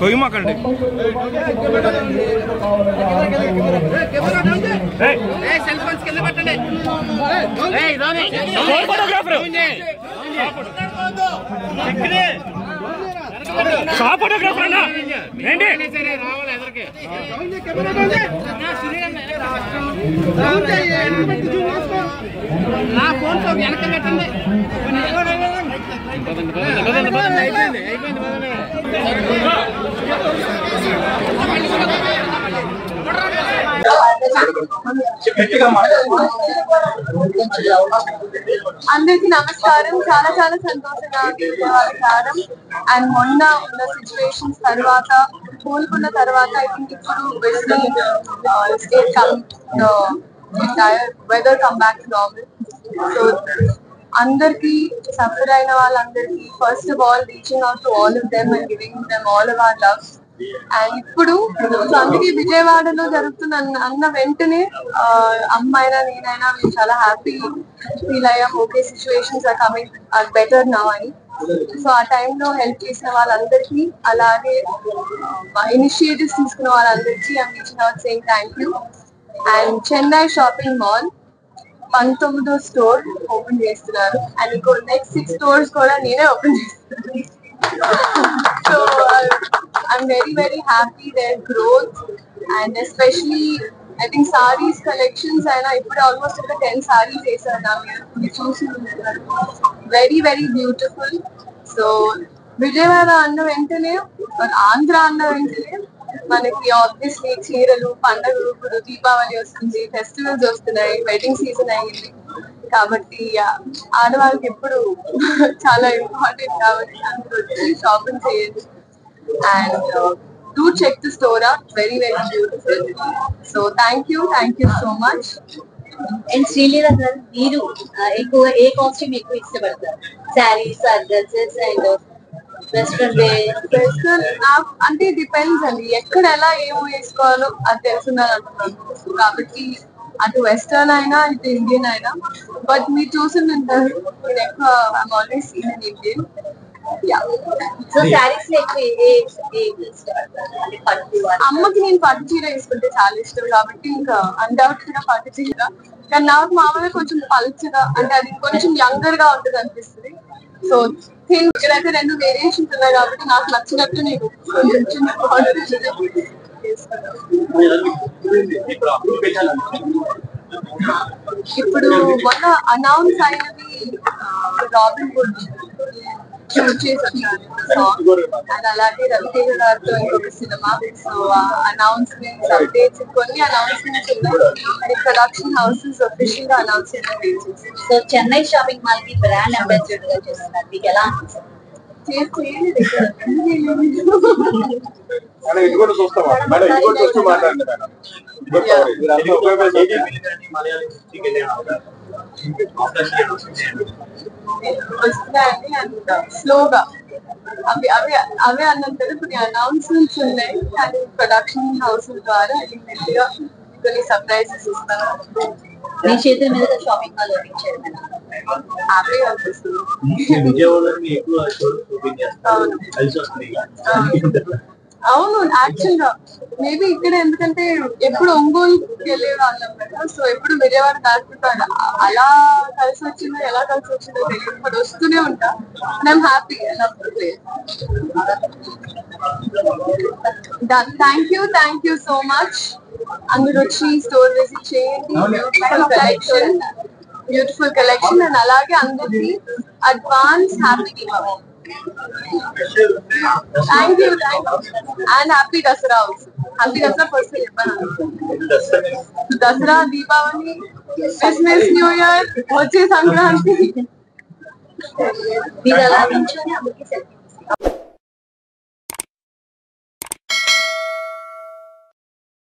తొయ్యమాకండి photographer shop photographer అన్నా ఏంటి నా ఫోన్తో వెనక పెట్టండి అయిపోయింది అయిపోయింది అందరికి నమస్కారం. చాలా చాలా సంతోషంగా ఉంది అండ్ మొన్న ఉన్న సిచ్యువేషన్స్ తర్వాత కోలుకున్న తర్వాత ఐ థింక్ ఇప్పుడు state come weather come back normal so అందరికి సఫర్ అయిన వాళ్ళందరికీ first of all reaching out to all of them and giving them all of our love and ఇప్పుడు సో అందుకే విజయవాడలో జరుగుతున్న అన్న- అన్న వెంటనే అమ్మాయినా నేనైనా మేము చాలా హ్యాపీ ఫీల్ అయ్యాం. Okay situations are coming are better నా అని. సో ఆ టైంలో హెల్ప్ చేసిన వాళ్ళందరికీ అలాగే ఇనిషియేటివ్స్ తీసుకున్న వాళ్ళందరికీ and reaching out same thank you and Chennai shopping mall పంతొమ్మిదో స్టోర్ ఓపెన్ చేస్తున్నారు. అండ్ ఇంకో నెక్స్ట్ సిక్స్ స్టోర్స్ కూడా నేనే ఓపెన్ చేస్తున్నాను. So I'm very very happy their growth and especially I think saris collections అయినా ఇప్పుడు ఆల్మోస్ట్ ఒక ten saris వేసారు నా మీరు చూసి very very beautiful so Vijayawada అన్న వెంటనే ఆంధ్ర అన్న వెంటనే మనకి ఆబ్వియస్లీ చీరలు పండగలు ఇప్పుడు దీపావళి వస్తుంది ఫెస్టివల్స్ వస్తున్నాయి వెడ్డింగ్ సీజన్ అయ్యింది కాబట్టి ఆడవాళ్ళకి ఎప్పుడు చాలా ఇంపార్టెంట్ కాబట్టి అందరూ వచ్చి షాపింగ్ చేయండి. And do check the store very very beautiful so thank you thank you so much and Sreeleela garu మీరు uh, ఎక్కువ ఏ కాస్ట్యూమ్ ఎక్కువ ఇష్టపడతారు? శారీస్ డ్రెస్సెస్ అండ్ వెస్ట్రన్ అంటే డిపెండ్స్ అండి. ఎక్కడ ఎలా ఏం వేసుకోవాలో అది తెలుసున్నది అంటున్నాను కాబట్టి అటు వెస్టర్న్ అయినా ఇటు ఇండియన్ అయినా. బట్ మీరు చూసింటారు నేను ఎక్కువ I'm always seen in Indian. అమ్మకి నేను పట్టు చీర వేసుకుంటే చాలా ఇష్టం. కాబట్టి ఇంకా అన్డౌట్గా పట్టు చీర. కానీ నాకు మామూలుగా కొంచెం పల్చగా అంటే అది కొంచెం యంగర్గా ఉంటుంది అనిపిస్తుంది సో థింక్ ఇక్కడైతే రెండు వేరియేషన్స్ ఉన్నాయి కాబట్టి నాకు నచ్చినట్టు నేను చిన్న ఆర్డర్ ఇప్పుడు మొన్న అనౌన్స్ అయినది రాబిన్ గురించి షూట్ చేసి సాంగ్ అండ్ అలాగే రవితేజ గారితో ఇంకొక సినిమా సో అనౌన్స్మెంట్స్ అప్డేట్స్ కొన్ని అనౌన్స్మెంట్స్ ఉన్నాయి ప్రొడక్షన్ హౌసెస్ అఫీషియల్గా అనౌన్స్ చేయడం సో చెన్నై షాపింగ్ మాల్కి బ్రాండ్ అంబాసిడర్గా చేస్తున్నారు మీకు ఎలా అనిపిస్తుంది చూస్తూ స్లోగా. అవి అవి అవే అన్నంతలో కొన్ని అనౌన్స్మెంట్స్ ఉన్నాయి. కానీ ప్రొడక్షన్ హౌస్ ద్వారా అది మెల్లిగా కొన్ని సర్ప్రైజెస్ ఇస్తాను. మీ చేతుల మీదుగా షాపింగ్ మాల్ చేయడం హ్యాపీగా అనిపిస్తుంది. అవును. యాక్చువల్గా. మేబీ ఇక్కడ ఎందుకంటే ఎప్పుడు ఒంగోలుకి వెళ్ళే వాళ్ళం కదా సో ఎప్పుడు విజయవాడ దాటుకుంటాడు అలా కలిసి వచ్చిందో ఎలా కలిసి వచ్చిందో తెలియదు. ఇప్పుడు వస్తూనే ఉంటా. I'm happy thank you thank you so much అందరు వచ్చి స్టోర్ విజిట్ చేయండి. Beautiful collection beautiful collection and అలాగే అందరికి advance happy thank you thank and happy Dasara also happy Dasara first చెప్పాను Dasara Deepavali Christmas new year వచ్చే సంక్రాంతి మీరు అలా నించొని అందరికీ సెల్ఫీ